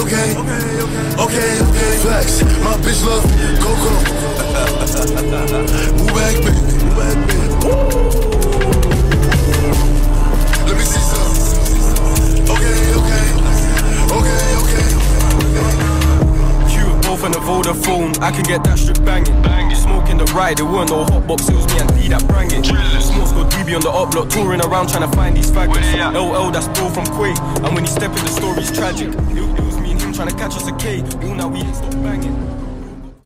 okay, okay, okay. Flex, my bitch love Coco. Move back, baby. Move back, baby. Let me see some. Okay, okay, okay, okay. Q, both on the Vodafone, I can get that strip banging. Bang. Smoking the ride, there weren't no hot box, it was me and D that brang it. Smokes got DB on the up block, touring around trying to find these faggots. LL, that's bro from Quay, and when he step in the story's tragic. Trying to catch us a K, all now we ain't stop banging.